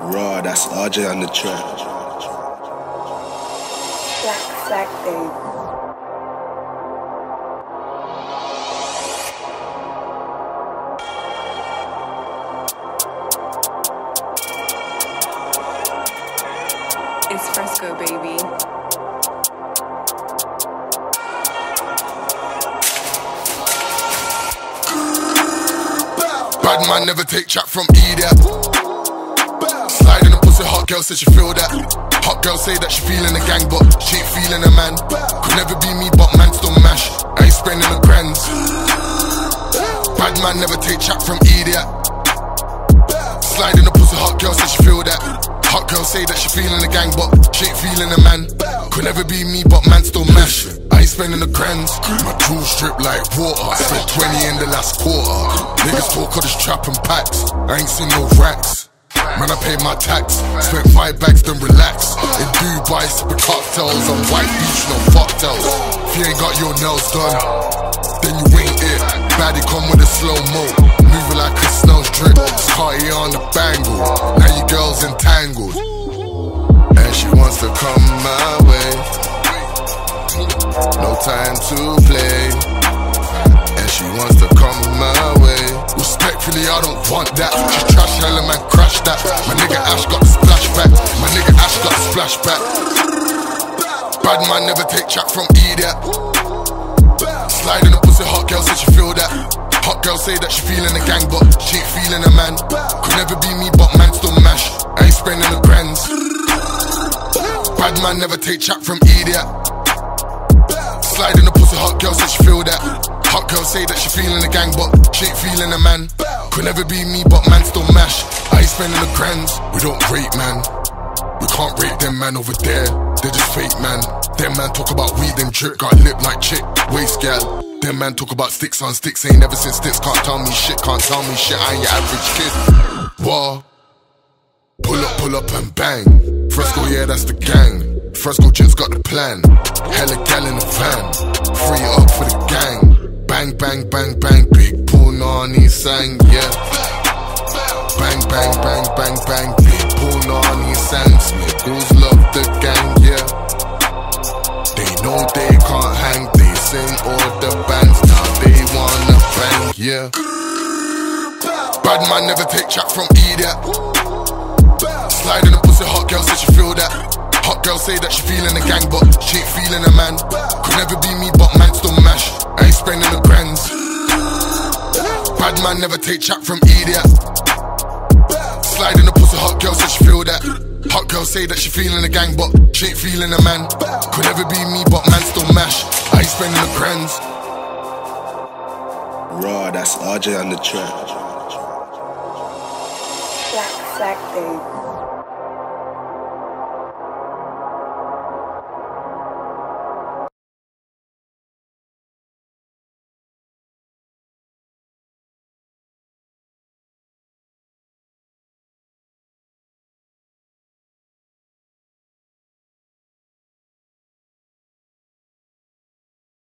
Raw, that's RJ on the track. Black Flag Day. It's Fresco, baby. Bad man never take chat from idiot. Pussy, hot girl said she feel that. Hot girl say that she feeling a gang, but she ain't feeling a man. Could never be me, but man still mash. I ain't spending the grands. Bad man never take chat from idiot. Slide in a pussy, hot girl said she feel that. Hot girl say that she feeling a gang, but she ain't feeling a man. Could never be me, but man still mash. I ain't spending the grands. My jewels drip like water. Spent 20 in the last quarter. Niggas talk of this trap and packs. I ain't seen no racks. Man, I pay my tax. Spent five bags, then relax. In Dubai, sipping cocktails on white beach, no fucktails. If you ain't got your nails done, then you ain't it. Baddie come with a slow mo. Moving like a snow's drip. Cartier on the bangle. Now you girl's entangled. And she wants to come my way. No time to play. And she wants to come my. Respectfully, I don't want that. She trash hella man, crash that. My nigga Ash got the splashback. My nigga Ash got the splashback. Bad man never take chat from idiot. Slide in a pussy, hot girl say she feel that. Hot girl say that she feeling a gang, but she ain't feeling a man. Could never be me, but man still mash. I ain't spending the grands. Bad man never take chat from idiot. Slide in the pussy, hot girl say she feel that. Hot girl say that she feeling a gang, but she ain't feeling a man. Could never be me, but man still mash. I ain't spending the grands. We don't rate, man. We can't rate them man over there. They're just fake, man. Them man talk about weed and drip, got lip like chick, waist gal. Them man talk about sticks on sticks, ain't never since sticks. Can't tell me shit, can't tell me shit. I ain't your average kid. Whoa. Pull up, pull up and bang. Fresco, yeah, that's the gang. Fresco just got the plan. Hella gal in the van. Bang, bang, bang. Big pool on sang, yeah. Bang, bang, bang, bang, bang. Big pool on sang. Snickles love the gang, yeah. They know they can't hang. They sing all the bands. Now they wanna bang, yeah. Bad man never take chat from idiot. Slide in a pussy, hot girl say she feel that. Hot girl say that she feeling a gang, but she ain't feeling a man. Could never be me, but man still mash. I ain't spending the grands. Bad man never take chat from idiot. Slide in the pussy, hot girl say she feel that. Hot girl say that she feeling a gang, but she ain't feeling a man. Could never be me, but man still mash. I ain't spending the grands. Raw, that's RJ on the track. Black Flag Day.